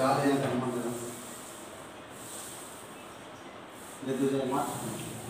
जा रहे हैं धर्म ये तो दूसरे मात्र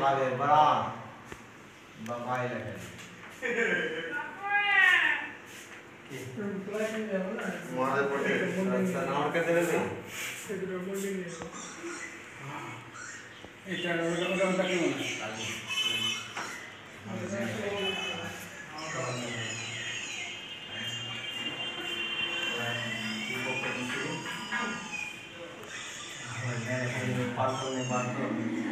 भागे बड़ा बबाई लगे मारे पटे सनाउट के देवे ना इतना उनका उनका उनका क्यों ना पार्सल नहीं पार्सल